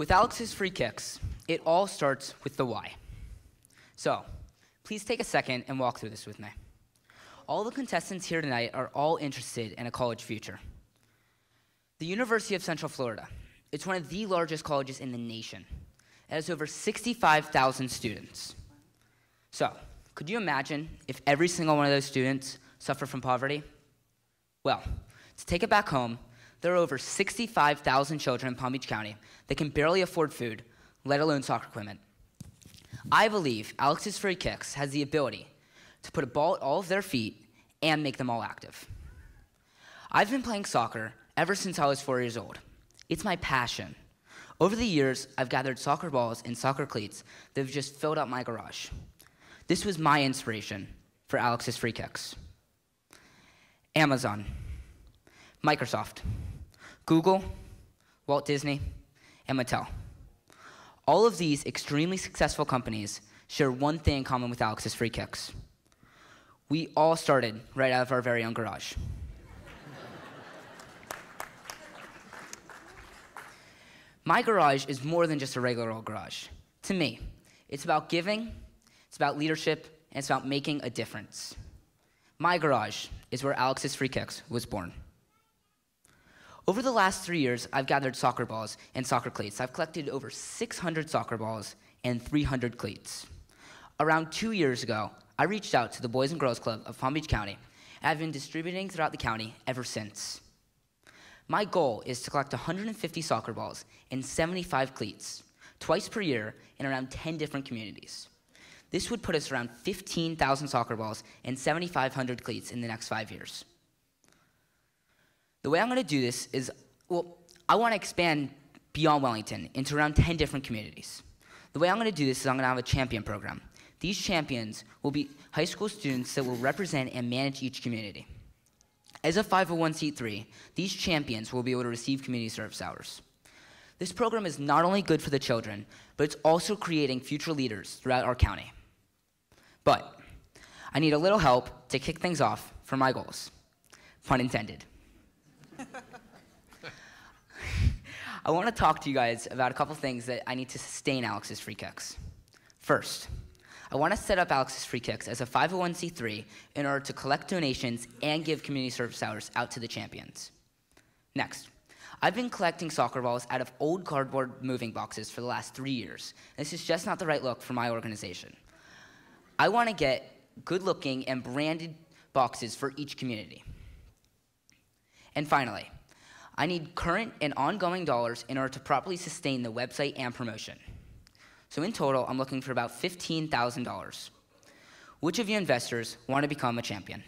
With Alex's free kicks, it all starts with the why. So, please take a second and walk through this with me. All the contestants here tonight are all interested in a college future. The University of Central Florida, it's one of the largest colleges in the nation. It has over 65,000 students. So, could you imagine if every single one of those students suffered from poverty? Well, to take it back home, there are over 65,000 children in Palm Beach County that can barely afford food, let alone soccer equipment. I believe Alex's Free Kicks has the ability to put a ball at all of their feet and make them all active. I've been playing soccer ever since I was four years old. It's my passion. Over the years, I've gathered soccer balls and soccer cleats that have just filled up my garage. This was my inspiration for Alex's Free Kicks. Amazon, Microsoft, Google, Walt Disney, and Mattel. All of these extremely successful companies share one thing in common with Alex's Free Kicks. We all started right out of our very own garage. My garage is more than just a regular old garage. To me, it's about giving, it's about leadership, and it's about making a difference. My garage is where Alex's Free Kicks was born. Over the last three years, I've gathered soccer balls and soccer cleats. I've collected over 600 soccer balls and 300 cleats. Around two years ago, I reached out to the Boys and Girls Club of Palm Beach County, and I've been distributing throughout the county ever since. My goal is to collect 150 soccer balls and 75 cleats, twice per year in around 10 different communities. This would put us around 15,000 soccer balls and 7,500 cleats in the next five years. The way I'm going to do this is, well, I want to expand beyond Wellington into around 10 different communities. The way I'm going to do this is I'm going to have a champion program. These champions will be high school students that will represent and manage each community. As a 501c3, these champions will be able to receive community service hours. This program is not only good for the children, but it's also creating future leaders throughout our county. But I need a little help to kick things off for my goals. Pun intended. I want to talk to you guys about a couple things that I need to sustain Alex's free kicks. First, I want to set up Alex's Free Kicks as a 501c3 in order to collect donations and give community service hours out to the champions. Next, I've been collecting soccer balls out of old cardboard moving boxes for the last three years. This is just not the right look for my organization. I want to get good looking and branded boxes for each community. And finally, I need current and ongoing dollars in order to properly sustain the website and promotion. So in total, I'm looking for about $15,000. Which of you investors want to become a champion?